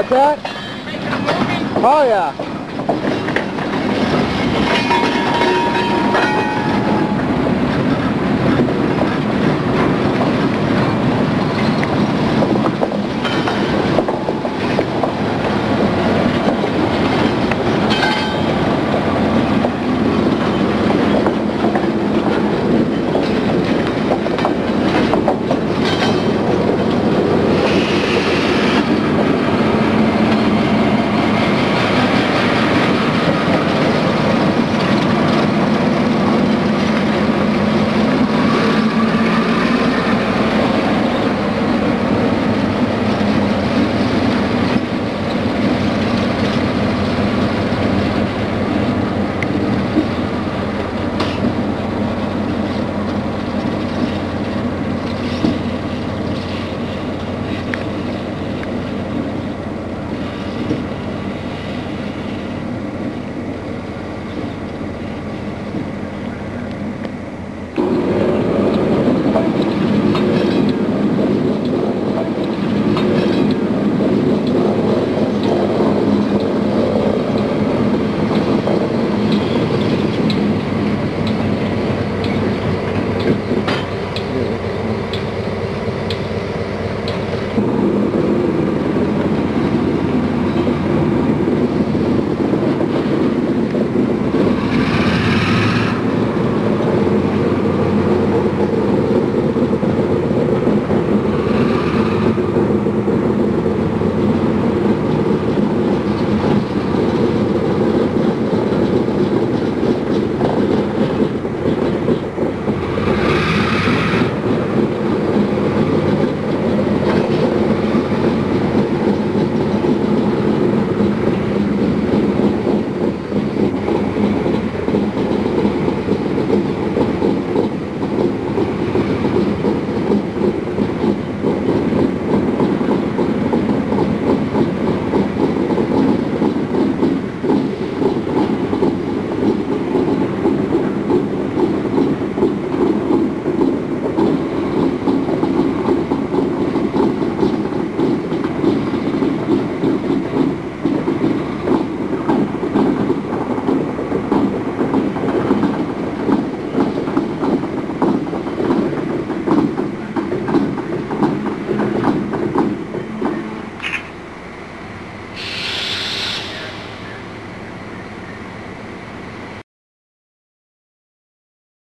What's that? Oh yeah.